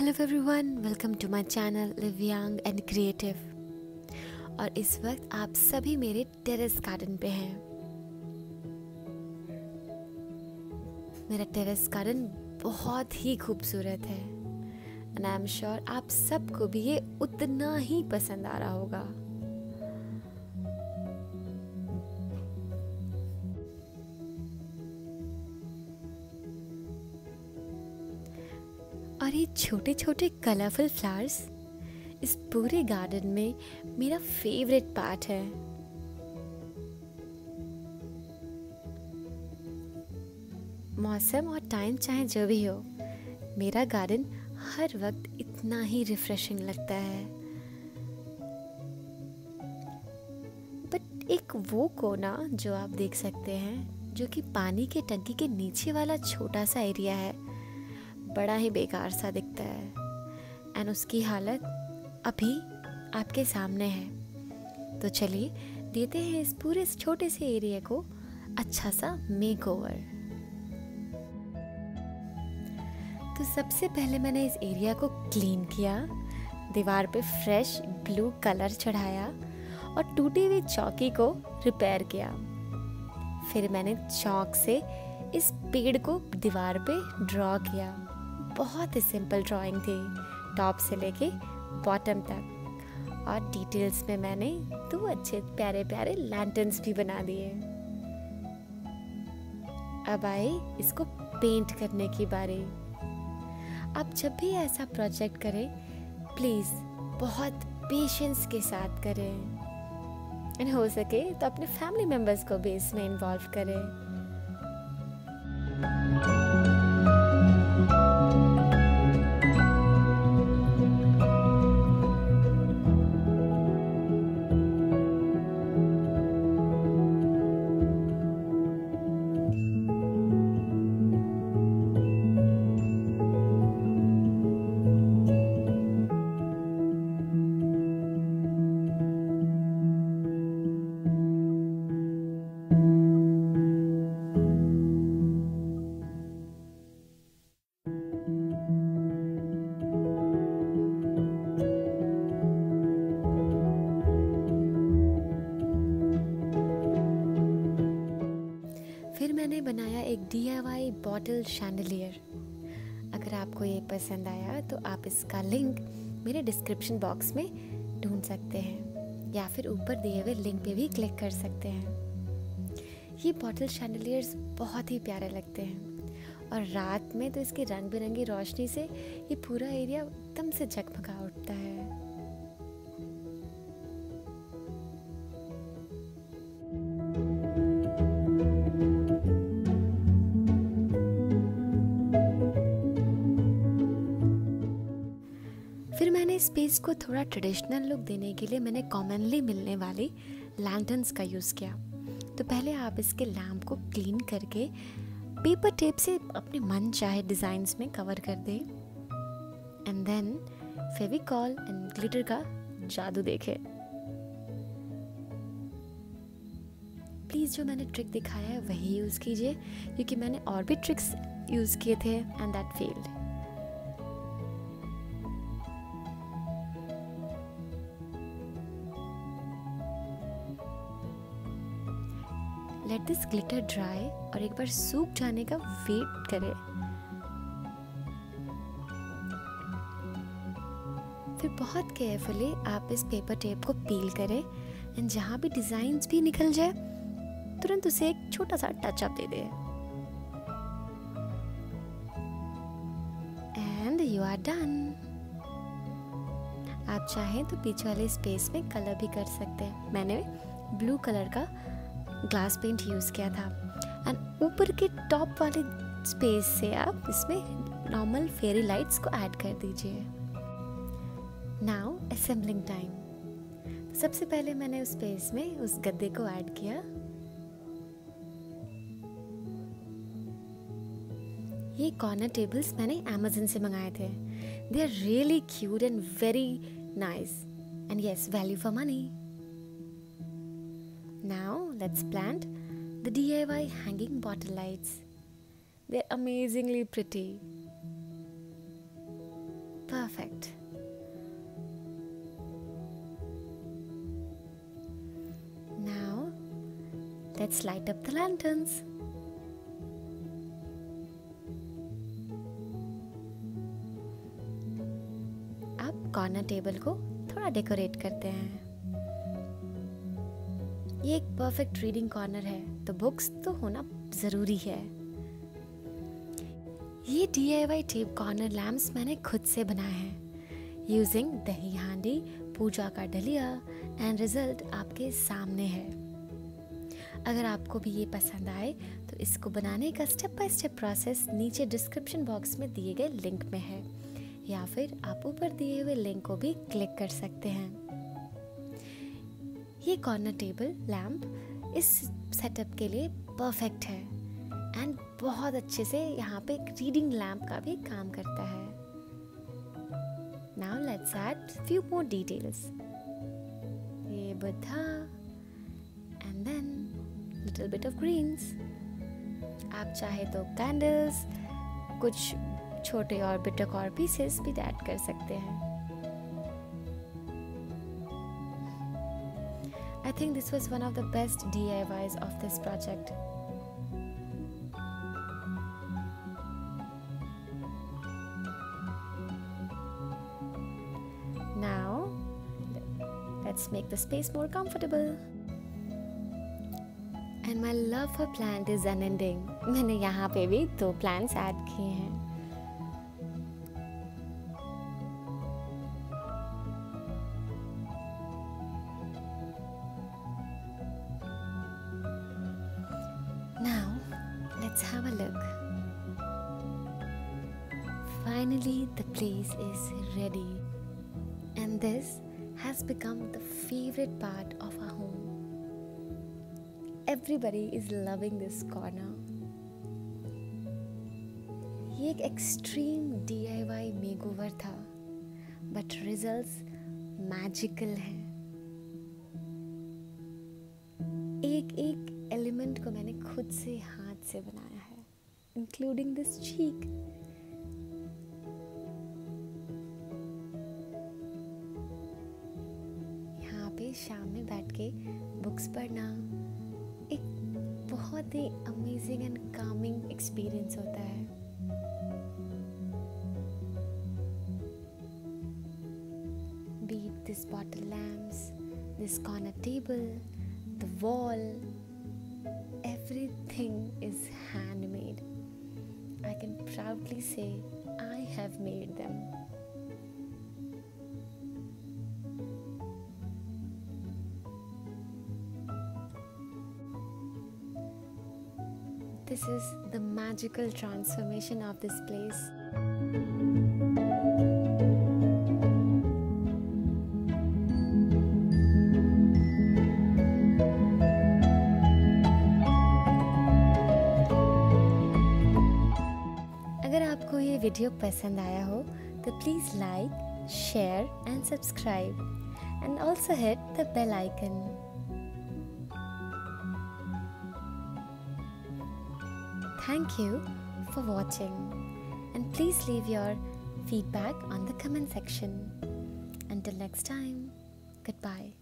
Hello everyone welcome to my channel live young and creative और इस वक्त आप सभी मेरे टेरेस गार्डन पे हैं। मेरा टेरेस गार्डन बहुत ही खूबसूरत है। एंड आई एम श्योर आप सबको भी ये उतना ही पसंद आ रहा होगा। छोटे छोटे कलरफुल फ्लावर्स इस पूरे गार्डन में मेरा फेवरेट पार्ट है। मौसम और टाइम चाहे जो भी हो, मेरा गार्डन हर वक्त इतना ही रिफ्रेशिंग लगता है। बट एक वो कोना जो आप देख सकते हैं, जो कि पानी के टंकी के नीचे वाला छोटा सा एरिया है। बड़ा ही बेकार सा दिखता है। एंड उसकी हालत अभी आपके सामने है। तो चलिए, देते हैं इस पूरे छोटे से एरिया को अच्छा सा मेक ओवर तो सबसे पहले मैंने इस एरिया को क्लीन किया, दीवार पे फ्रेश ब्लू कलर चढ़ाया और टूटी हुई चौकी को रिपेयर किया। फिर मैंने चौक से इस पेड़ को दीवार पे ड्रॉ किया। बहुत ही सिंपल ड्राइंग थी टॉप से लेके बॉटम तक। और डिटेल्स में मैंने दो अच्छे प्यारे प्यारे लैंटर्न्स भी बना दिए। अब आए इसको पेंट करने की बारी। आप जब भी ऐसा प्रोजेक्ट करें प्लीज़ बहुत पेशेंस के साथ करें। एंड हो सके तो अपने फैमिली मेंबर्स को भी इसमें इन्वॉल्व करें। बॉटल शैंडलियर अगर आपको ये पसंद आया तो आप इसका लिंक मेरे डिस्क्रिप्शन बॉक्स में ढूंढ सकते हैं, या फिर ऊपर दिए हुए लिंक पे भी क्लिक कर सकते हैं। ये बॉटल शैंडलियर्स बहुत ही प्यारे लगते हैं और रात में तो इसकी रंग बिरंगी रोशनी से ये पूरा एरिया एकदम से जगमगा उठता है। स्पेस को थोड़ा ट्रेडिशनल लुक देने के लिए मैंने कॉमनली मिलने वाले लैंटर्न्स का यूज़ किया। तो पहले आप इसके लैम्प को क्लीन करके पेपर टेप से अपने मन चाहे डिज़ाइंस में कवर कर दें। And then Fevicol and glitter का जादू देखें। प्लीज़ जो मैंने ट्रिक दिखाया है, वही यूज़ कीजिए, क्योंकि मैंने और भी ट्रिक्स यूज़ किए थे and that failed let this glitter dry और एक बार सूख जाने का वेट करें। फिर बहुत केयरफुली आप इस पेपर टेप को पील करें एंड जहाँ भी डिज़ाइंस भी निकल जाए, तुरंत उसे एक छोटा सा टच अप दे दें। एंड यू आर डन आप चाहें तो पीछे वाले स्पेस में कलर भी कर सकते हैं। मैंने ब्लू कलर का ग्लास पेंट यूज़ किया था। एंड ऊपर के टॉप वाले स्पेस से आप इसमें नॉर्मल फेरी लाइट्स को ऐड कर दीजिए। नाउ असेंबलिंग टाइम सबसे पहले मैंने उस स्पेस में उस गद्दे को ऐड किया। ये कॉर्नर टेबल्स मैंने अमेजन से मंगाए थे। They are really cute and very nice and yes value for money Now let's plant the DIY hanging bottle lights. They're amazingly pretty. perfect. Now, let's light up the lanterns. अब corner table को थोड़ा decorate करते हैं ये एक perfect reading corner है। तो books तो होना ज़रूरी है। ये D I Y tape corner lamps मैंने खुद से बनाए हैं। यूजिंग दही हांडी, पूजा का डलिया एंड रिज़ल्ट आपके सामने है। अगर आपको भी ये पसंद आए तो इसको बनाने का स्टेप बाय स्टेप प्रोसेस नीचे डिस्क्रिप्शन बॉक्स में दिए गए लिंक में है। या फिर आप ऊपर दिए हुए लिंक को भी क्लिक कर सकते हैं। ये कॉर्नर टेबल लैम्प इस सेटअप के लिए परफेक्ट है। एंड बहुत अच्छे से यहाँ पे एक रीडिंग लैम्प का भी काम करता है। Now let's add few more details ये Buddha and then little bit of greens आप चाहे तो कैंडल्स कुछ छोटे और बिटक और पीसेस भी ऐड कर सकते हैं। I think this was one of the best DIYs of this project. Now, let's make the space more comfortable. And my love for plant is unending. मैंने यहाँ पे भी दो plants add किए हैं Finally, the place is ready, and this has become the favorite part of our home. Everybody is loving this corner. ये एक extreme D I Y makeover था बट रिजल्ट्स मैजिकल हैं एक एक एलिमेंट को मैंने खुद से हाथ से बनाया है इंक्लूडिंग दिस चीक यहाँ पे शाम में बैठ के बुक्स पढ़ना एक बहुत ही अमेजिंग एंड कामिंग एक्सपीरियंस होता है Beat this bottle lamps, this corner table, the wall, everything is handmade. Can proudly say I have made them. This is the magical transformation of this place. Video पसंद आया हो तो please like share and subscribe and also hit the bell icon Thank you for watching and please leave your feedback on the comment section. Until next time, goodbye.